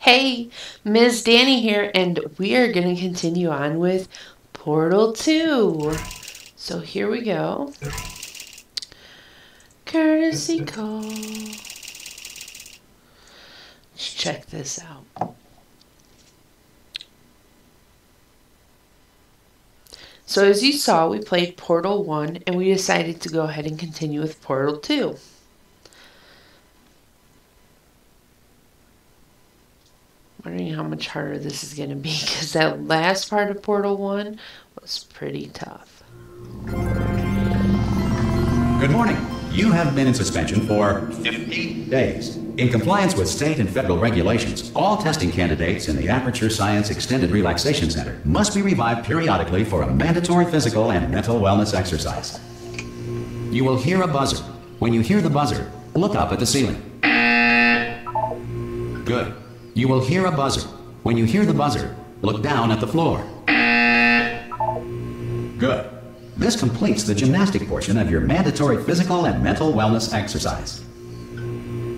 Hey, Mizz Dani here, and we are going to continue on with Portal 2. So here we go. Courtesy call. Let's check this out. So as you saw, we played Portal 1, and we decided to go ahead and continue with Portal 2. wondering how much harder this is going to be because that last part of Portal 1 was pretty tough. Good morning. You have been in suspension for 50 days. In compliance with state and federal regulations, all testing candidates in the Aperture Science Extended Relaxation Center must be revived periodically for a mandatory physical and mental wellness exercise. You will hear a buzzer. When you hear the buzzer, look up at the ceiling. Good. You will hear a buzzer. When you hear the buzzer, look down at the floor. Good. This completes the gymnastic portion of your mandatory physical and mental wellness exercise.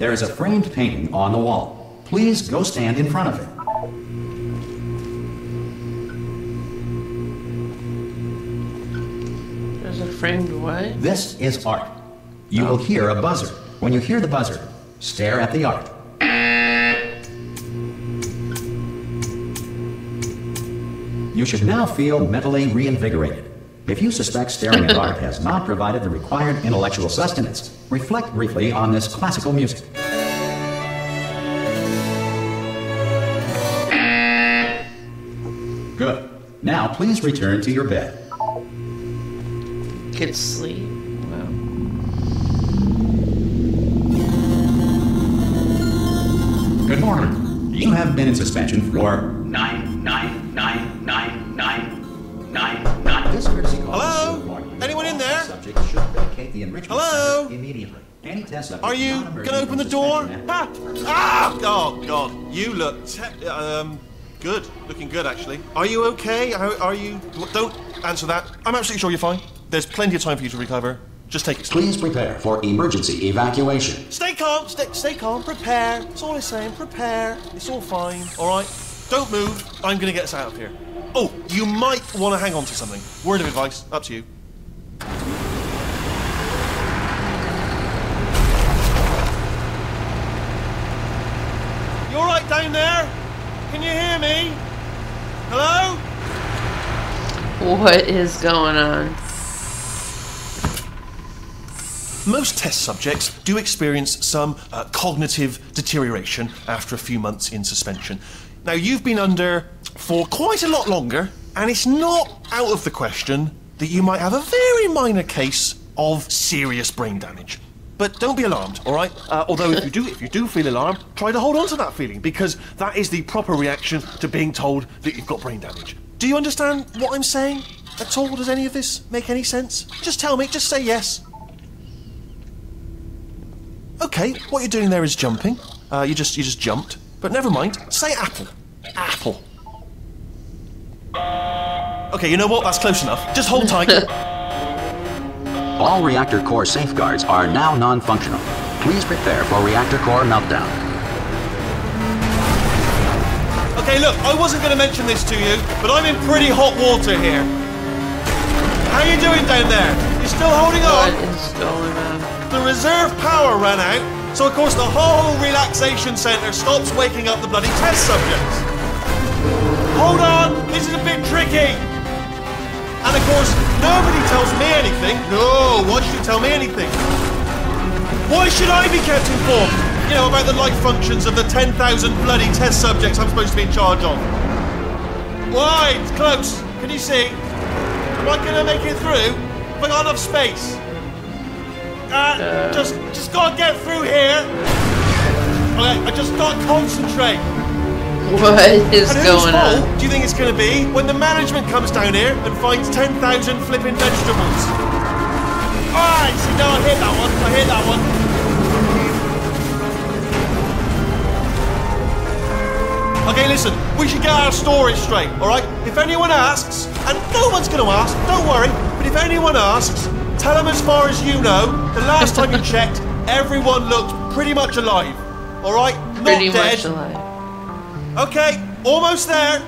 There is a framed painting on the wall. Please go stand in front of it. There's a framed what? This is art. You will hear a buzzer. When you hear the buzzer, stare at the art. You should now feel mentally reinvigorated. If you suspect staring at art has not provided the required intellectual sustenance, reflect briefly on this classical music. Now please return to your bed. Good sleep. Wow. Good morning. You have been in suspension for nine, nine, nine, nine, nine, nine, nine. This courtesy call Hello? is so warning. Anyone in there? Subject should vacate the enrichment Hello? immediately. Any test Are you gonna open the door? suspension Ha! Ah! Oh God, you look te- um good, looking good actually. Are you okay? Are, are you? Don't answer that. I'm absolutely sure you're fine. There's plenty of time for you to recover. Just take it. Please prepare for emergency evacuation. Stay calm. Stay, stay calm. Prepare. It's all I'm saying. Prepare. It's all fine. All right. Don't move. I'm gonna get us out of here. Oh, you might want to hang on to something. Word of advice. Up to you. You all right down there? Can you hear me? Hello? What is going on? Most test subjects do experience some uh, cognitive deterioration after a few months in suspension. Now, you've been under for quite a lot longer, and it's not out of the question that you might have a very minor case of serious brain damage. But don't be alarmed, all right? Uh, although if you do, if you do feel alarmed, try to hold on to that feeling because that is the proper reaction to being told that you've got brain damage. Do you understand what I'm saying at all? Does any of this make any sense? Just tell me. Just say yes. Okay, what you're doing there is jumping. Uh, you just you just jumped. But never mind. Say apple. Apple. Okay, you know what? That's close enough. Just hold tight. All reactor core safeguards are now non-functional. Please prepare for reactor core meltdown. okay, look, I wasn't going to mention this to you, but I'm in pretty hot water here. How are you doing down there? You still holding on? is going on? The reserve power ran out, so of course the whole relaxation centre stops waking up the bloody test subjects. Hold on, this is a bit tricky. And of course, nobody tells me anything. No, why should you tell me anything? Why should I be kept informed? You know, about the life functions of the 10,000 bloody test subjects I'm supposed to be in charge of. Why? It's close. Can you see? Am I gonna make it through? Have I got enough space? Uh, just, just gotta get through here. Okay, I just gotta concentrate. What is And going fault on? do you think it's going to be when the management comes down here and finds 10,000 flipping vegetables? Alright, see, no, I hit that one. I hit that one. Okay, listen, we should get our stories straight, alright? If anyone asks, and no one's gonna ask, don't worry, but if anyone asks, tell them as far as you know, the last time you checked, everyone looked pretty much alive. Alright? Not Pretty dead. Okay, almost there.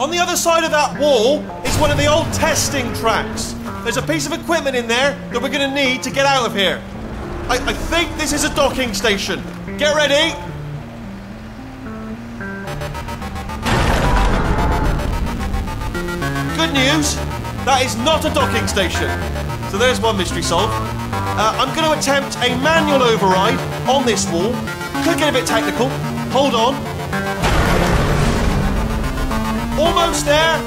On the other side of that wall is one of the old testing tracks. There's a piece of equipment in there that we're going to need to get out of here. I, I think this is a docking station. Get ready. Good news, that is not a docking station. So there's one mystery solved. Uh, I'm going to attempt a manual override on this wall. Could get a bit technical. Hold on. Almost there.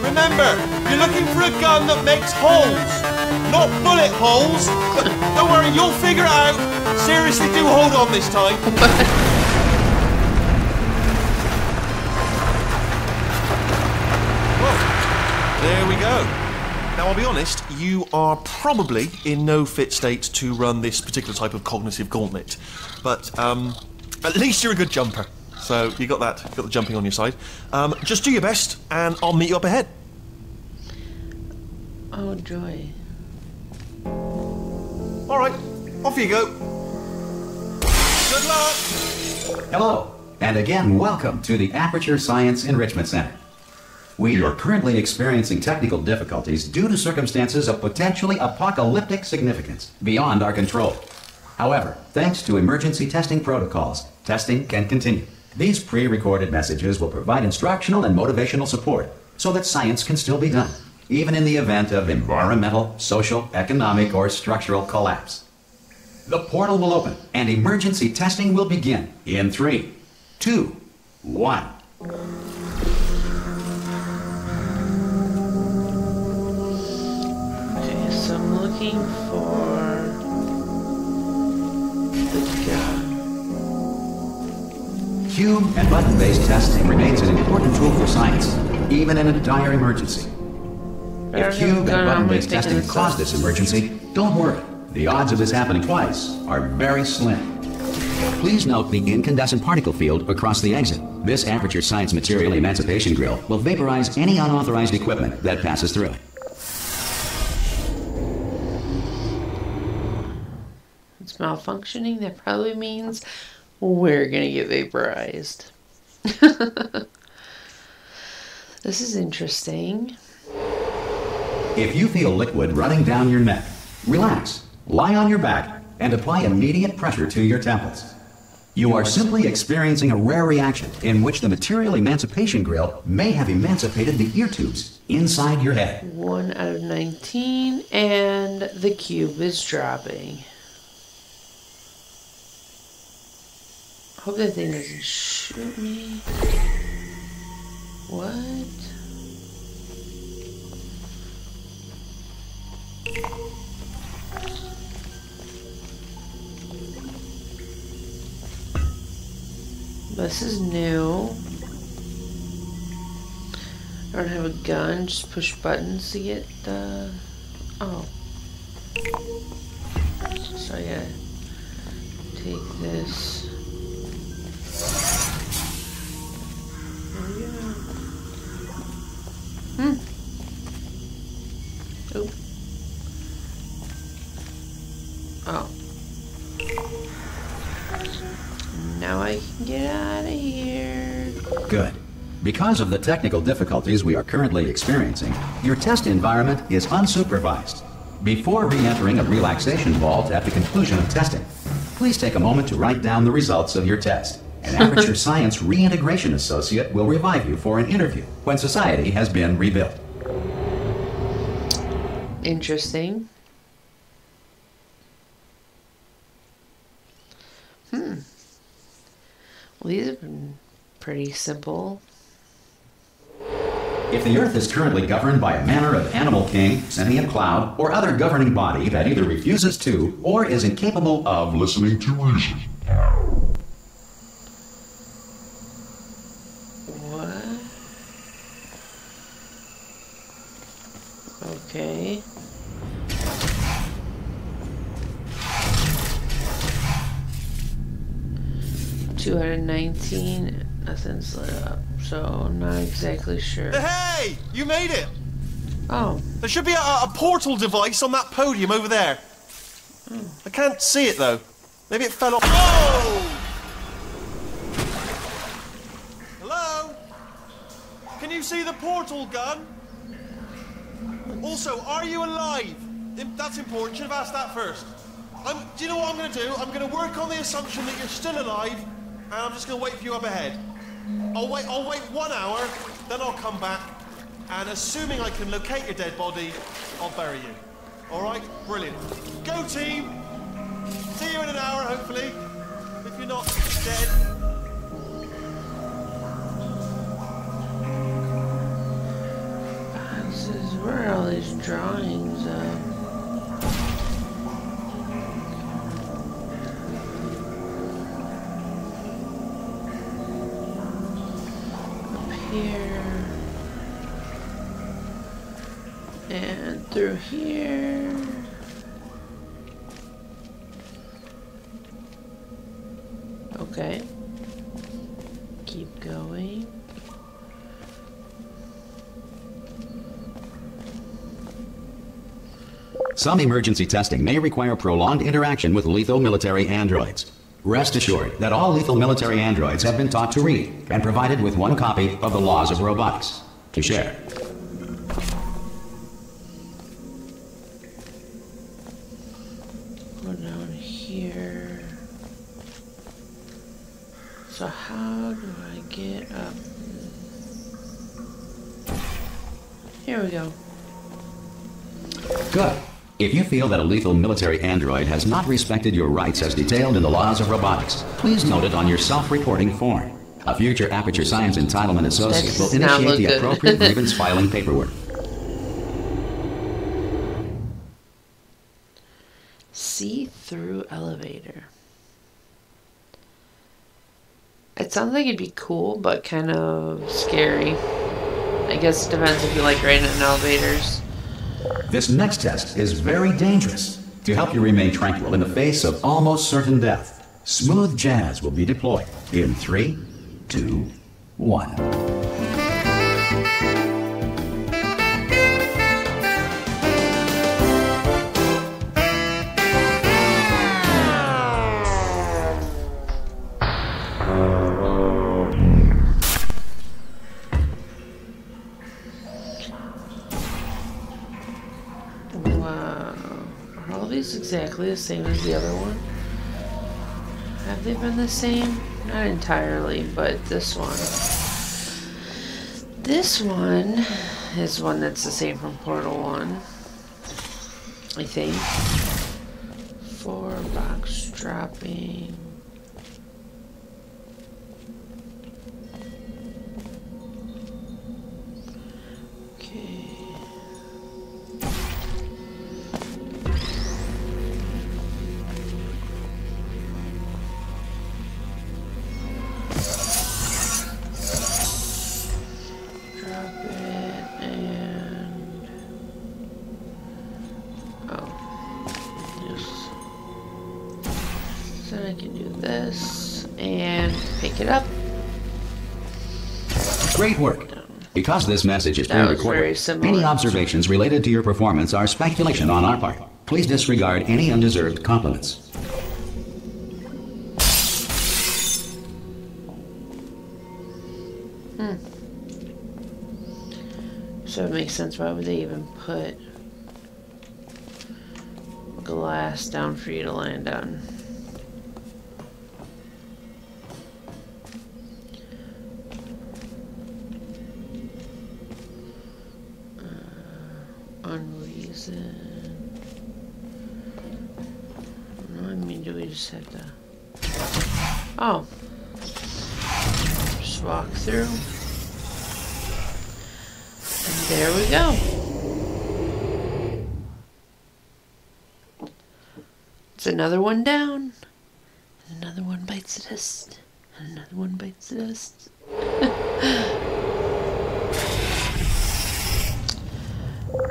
Remember, you're looking for a gun that makes holes, not bullet holes. Don't worry, you'll figure it out. Seriously, do hold on this time. Well, there we go. Now, I'll be honest, you are probably in no fit state to run this particular type of cognitive gauntlet. But um, at least you're a good jumper. So you got that, got the jumping on your side. Um, just do your best, and I'll meet you up ahead. Oh, joy. All right, off you go. Good luck. Hello, and again, welcome to the Aperture Science Enrichment Center. We are currently experiencing technical difficulties due to circumstances of potentially apocalyptic significance beyond our control. However, thanks to emergency testing protocols, testing can continue. These pre recorded messages will provide instructional and motivational support so that science can still be done, even in the event of environmental, social, economic, or structural collapse. The portal will open and emergency testing will begin in three, two, one. Okay, so I'm looking for the gun. Cube and button based testing remains an important tool for science, even in a dire emergency. If cube and button based testing caused this emergency, don't worry. The odds of this happening twice are very slim. Please note the incandescent particle field across the exit. This aperture science material emancipation grill will vaporize any unauthorized equipment that passes through it. It's malfunctioning. That probably means we're gonna get vaporized. this is interesting. If you feel liquid running down your neck, relax, lie on your back, and apply immediate pressure to your temples. You are simply experiencing a rare reaction in which the material emancipation grill may have emancipated the ear tubes inside your head. One out of 19, and the cube is dropping. Hope that thing doesn't shoot me. What? This is new. I don't have a gun, just push buttons to get the. Oh. So yeah, take this. Hmm. Oh. Oh. Now I can get out of here. Good. Because of the technical difficulties we are currently experiencing, your test environment is unsupervised. Before re entering a relaxation vault at the conclusion of testing, please take a moment to write down the results of your test. An Aperture Science Reintegration Associate will revive you for an interview when society has been rebuilt. Interesting. Hmm. Well, these have been pretty simple. If the Earth is currently governed by a manner of animal king, sentient cloud, or other governing body that either refuses to or is incapable of listening to reason, What? Okay. Two hundred nineteen. Nothing's lit up, so I'm not exactly sure. Hey, you made it. Oh, There should be a, a portal device on that podium over there. I can't see it though. Maybe it fell off. Oh! Hello? Can you see the portal gun? Also, are you alive? That's important. Should have asked that first. I'm, do you know what I'm going to do? I'm going to work on the assumption that you're still alive, and I'm just going to wait for you up ahead. I'll wait. I'll wait one hour, then I'll come back, and assuming I can locate your dead body, I'll bury you. All right? Brilliant. Go team. See you in an hour, hopefully. If you're not dead. this is where all these drawings of. Through here. Okay. Keep going. Some emergency testing may require prolonged interaction with lethal military androids. Rest assured that all lethal military androids have been taught to read and provided with one copy of the Laws of Robotics to share. So how do I get up? Here we go. Good. If you feel that a lethal military android has not respected your rights as detailed in the laws of robotics, please note it on your self-reporting form. A future Aperture Science Entitlement Associate will initiate the appropriate grievance filing paperwork. Like it'd be cool, but kind of scary. I guess it depends if you like riding in elevators. This next test is very dangerous. To help you remain tranquil in the face of almost certain death, smooth jazz will be deployed in three, two, one. These exactly the same as the other one? Have they been the same? Not entirely, but this one. This one is one that's the same from Portal 1. I think. Four box dropping. Great work. Because this message is That being was recorded, very similar. any observations related to your performance are speculation on our part. Please disregard any undeserved compliments. Hmm. So it makes sense. Why would they even put glass down for you to land on? Uh, unreason. No, I mean, do we just have to? Oh, just walk through. And there we go. Another one down. Another one bites the dust. Another one bites the dust.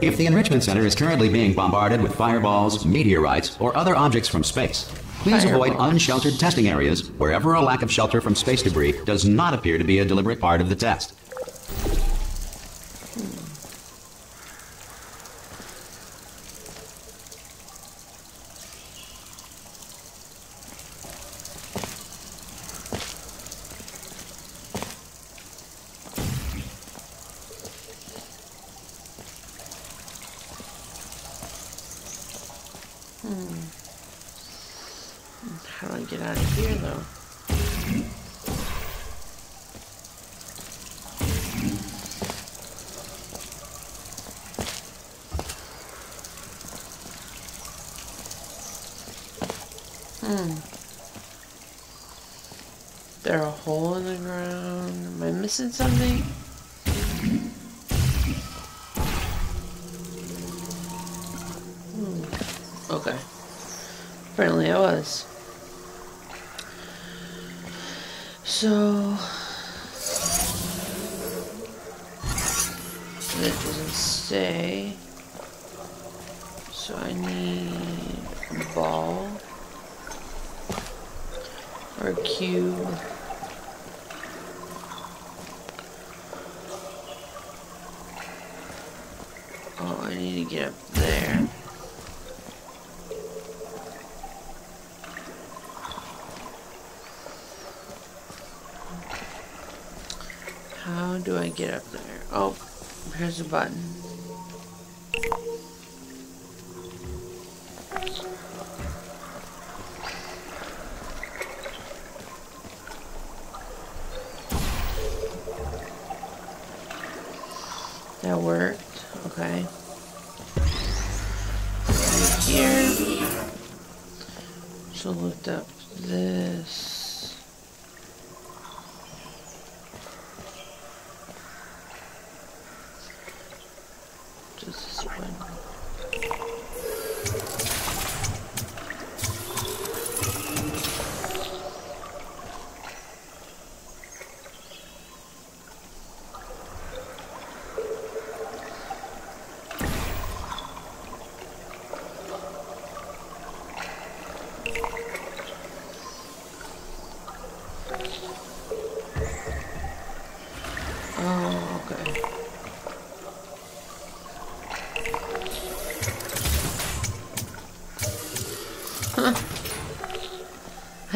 If the Enrichment Center is currently being bombarded with fireballs, meteorites, or other objects from space, Please avoid unsheltered testing areas wherever a lack of shelter from space debris does not appear to be a deliberate part of the test. How do I get out of here, though? Hmm. There a hole in the ground? Am I missing something? Hmm. Okay. Apparently I was. So that doesn't stay. So I need a ball or a cube. To get up there. How do I get up there? Oh, here's a button.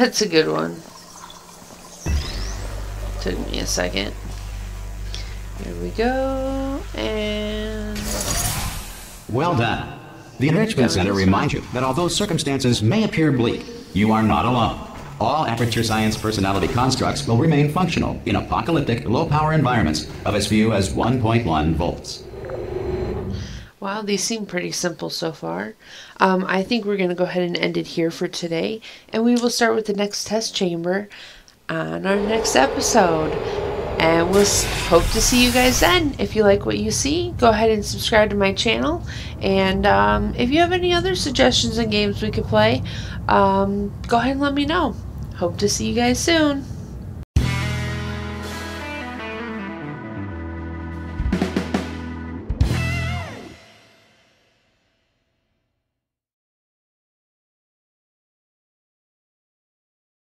That's a good one. Took me a second. Here we go, and Well done. The Enrichment Center reminds you that although circumstances may appear bleak, you are not alone. All Aperture Science personality constructs will remain functional in apocalyptic, low-power environments of as few as 1.1 volts. Wow, these seem pretty simple so far. Um, I think we're going to go ahead and end it here for today, and we will start with the next test chamber on our next episode. And we'll hope to see you guys then. If you like what you see, go ahead and subscribe to my channel. And um, if you have any other suggestions and games we could play, um, go ahead and let me know. Hope to see you guys soon.